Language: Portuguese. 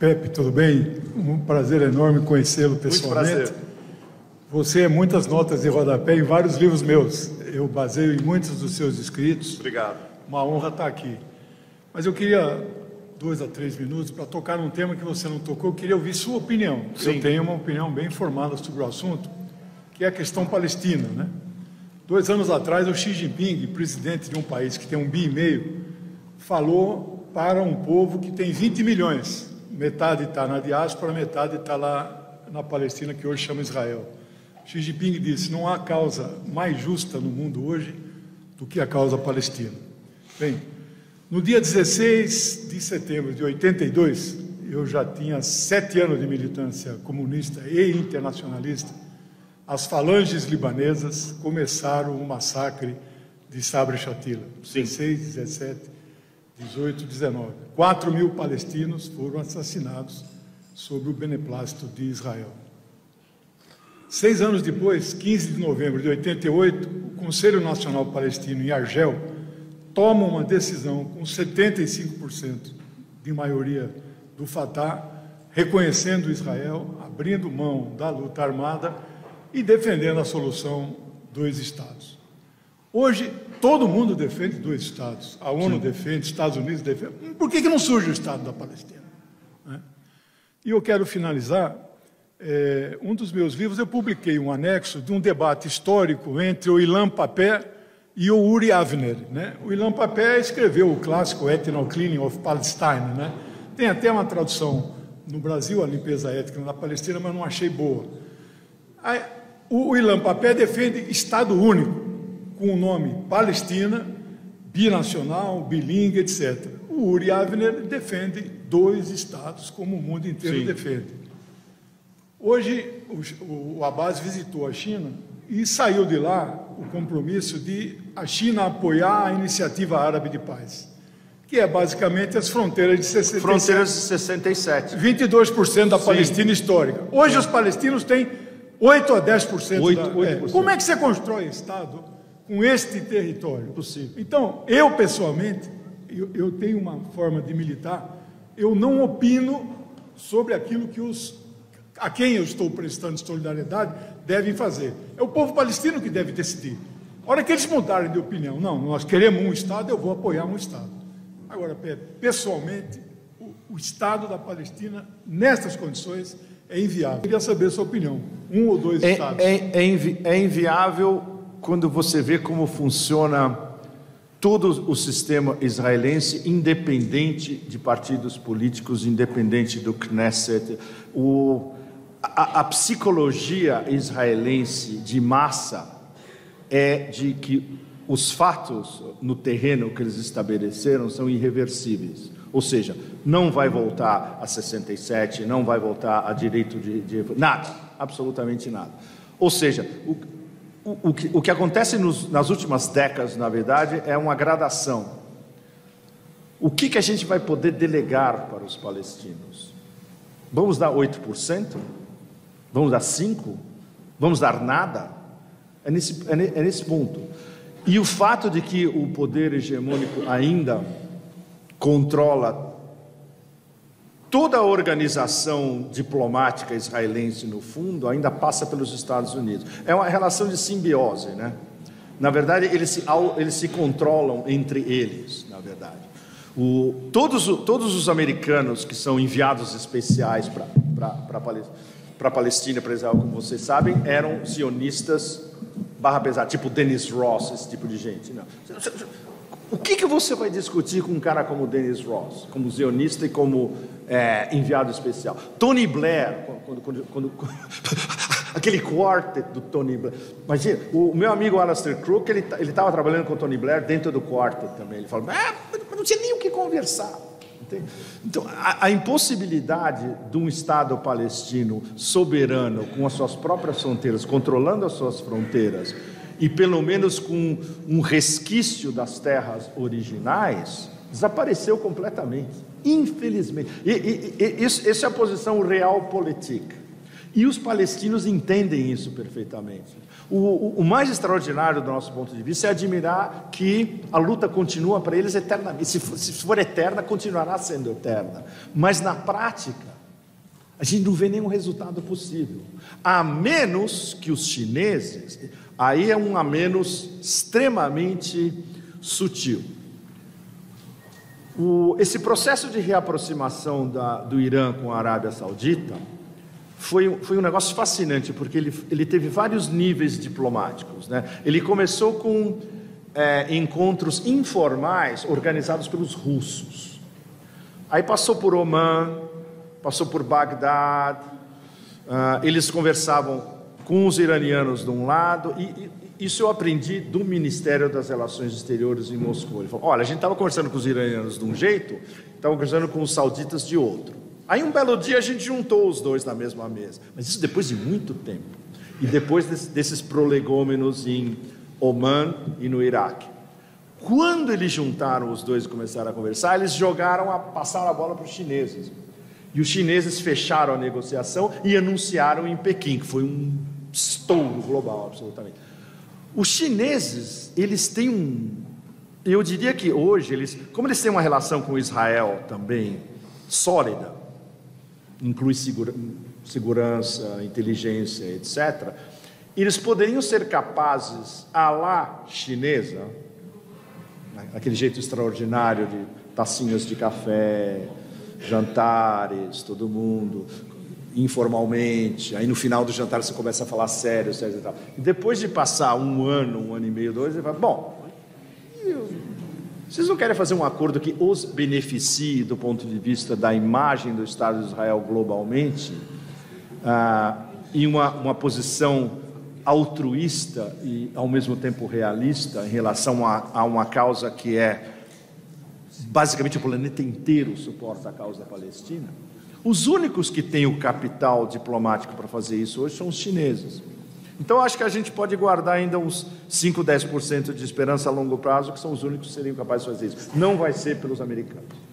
Pepe, tudo bem? Um prazer enorme conhecê-lo pessoalmente. Muito prazer. Você é muitas notas de rodapé em vários livros meus. Eu baseio em muitos dos seus escritos. Obrigado. Uma honra estar aqui. Mas eu queria dois a três minutos para tocar num tema que você não tocou. Eu queria ouvir sua opinião. Sim. Eu tenho uma opinião bem formada sobre o assunto, que é a questão palestina, né? Dois anos atrás, o Xi Jinping, presidente de um país que tem um bi e meio, falou para um povo que tem 20 milhões. Metade está na diáspora, metade está lá na Palestina, que hoje chama Israel. Xi Jinping disse: não há causa mais justa no mundo hoje do que a causa palestina. Bem, no dia 16 de setembro de 82, eu já tinha sete anos de militância comunista e internacionalista. As falanges libanesas começaram o massacre de Sabra Shatila. 16, 17, 18, 19. 4 mil palestinos foram assassinados sob o beneplácito de Israel. Seis anos depois, 15 de novembro de 88, o Conselho Nacional Palestino em Argel toma uma decisão com 75% de maioria do Fatah, reconhecendo Israel, abrindo mão da luta armada e defendendo a solução dois Estados. Hoje, todo mundo defende dois Estados. A ONU Sim. defende, Estados Unidos defende. Por que, que não surge o Estado da Palestina? Né? E eu quero finalizar. É, um dos meus livros, eu publiquei um anexo de um debate histórico entre o Ilan Papé e o Uri Avner. Né? O Ilan Papé escreveu o clássico Ethno Cleaning of Palestine. Né? Tem até uma tradução no Brasil, a limpeza étnica na Palestina, mas não achei boa. Aí, o Ilan Papé defende Estado único, com o nome Palestina, binacional, bilingue, etc. O Uri Avner defende dois Estados, como o mundo inteiro Sim. defende. Hoje, o, o Abbas visitou a China e saiu de lá o compromisso de a China apoiar a iniciativa árabe de paz, que é basicamente as fronteiras de 67. Fronteiras de 67. 22% da Sim. Palestina histórica. Hoje Sim. os palestinos têm 8 a 10%. 8, da, 8%. É. Como é que você constrói Estado com este território? Possível. Então, eu pessoalmente, eu, eu tenho uma forma de militar, eu não opino sobre aquilo que os a quem eu estou prestando solidariedade devem fazer. É o povo palestino que deve decidir. A hora que eles mudarem de opinião, não, nós queremos um Estado, eu vou apoiar um Estado. Agora, pessoalmente, o, o Estado da Palestina, nestas condições, é inviável. Eu queria saber a sua opinião. Um ou dois é, estados. É, é, invi é inviável quando você vê como funciona todo o sistema israelense, independente de partidos políticos, independente do Knesset. O, a, a psicologia israelense de massa é de que os fatos no terreno que eles estabeleceram são irreversíveis. Ou seja, não vai voltar a 67, não vai voltar a direito de, de nada, absolutamente nada. Ou seja, o, o, que, o que acontece nos, nas últimas décadas, na verdade, é uma gradação. O que, que a gente vai poder delegar para os palestinos? Vamos dar 8%? Vamos dar 5%? Vamos dar nada? É nesse, é nesse ponto. E o fato de que o poder hegemônico ainda controla toda a organização diplomática israelense, no fundo, ainda passa pelos Estados Unidos. É uma relação de simbiose, né? Na verdade, eles se, eles se controlam entre eles, na verdade. O, todos, todos os americanos que são enviados especiais para a Palestina, para Israel, como vocês sabem, eram sionistas barra pesada, tipo Dennis Ross, esse tipo de gente. Não. O que, que você vai discutir com um cara como Dennis Ross, como zionista e como é, enviado especial? Tony Blair, quando, quando, quando, aquele quartet do Tony Blair. Imagina, o meu amigo Alastair Crook, ele estava trabalhando com o Tony Blair dentro do quartet também. Ele falou, ah, não tinha nem o que conversar. Então, a, a, impossibilidade de um Estado palestino soberano, com as suas próprias fronteiras, controlando as suas fronteiras, e pelo menos com um resquício das terras originais, desapareceu completamente, infelizmente. E, e, e isso, essa é a posição realpolitik. E os palestinos entendem isso perfeitamente. O, o, o, mais extraordinário do nosso ponto de vista é admirar que a luta continua para eles eternamente. Se for, se for eterna, continuará sendo eterna. Mas na prática, a gente não vê nenhum resultado possível. A menos que os chineses, aí é um a menos extremamente sutil. O, esse processo de reaproximação da, do Irã com a Arábia Saudita foi, foi um negócio fascinante, porque ele, ele teve vários níveis diplomáticos. Né? Ele começou com é, encontros informais organizados pelos russos. Aí passou por Oman, passou por Bagdad, uh, eles conversavam com os iranianos de um lado, e, e, isso eu aprendi do Ministério das Relações Exteriores em Moscou. Ele falou: olha, a gente estava conversando com os iranianos de um jeito, estava conversando com os sauditas de outro. Aí um belo dia a gente juntou os dois na mesma mesa, mas isso depois de muito tempo. E depois desses prolegômenos em Oman e no Iraque. Quando eles juntaram os dois e começaram a conversar, eles jogaram a passaram a bola para os chineses. E os chineses fecharam a negociação e anunciaram em Pequim, que foi um estouro global, absolutamente. Os chineses, eles têm um. Eu diria que hoje, eles, como eles têm uma relação com Israel também sólida, inclui segura, segurança, inteligência, etc., eles poderiam ser capazes, à lá chinesa, aquele jeito extraordinário de tacinhas de café, jantares, todo mundo, informalmente, aí no final do jantar você começa a falar sério, sério e tal. E depois de passar um ano, um ano e meio, dois, você fala, bom, vocês não querem fazer um acordo que os beneficie do ponto de vista da imagem do Estado de Israel globalmente, ah, em uma, uma posição altruísta e ao mesmo tempo realista em relação a, a uma causa que é basicamente o planeta inteiro suporta a causa palestina? Os únicos que têm o capital diplomático para fazer isso hoje são os chineses. Então, acho que a gente pode guardar ainda uns 5, 10% de esperança a longo prazo, que são os únicos que seriam capazes de fazer isso. Não vai ser pelos americanos.